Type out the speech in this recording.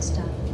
stop.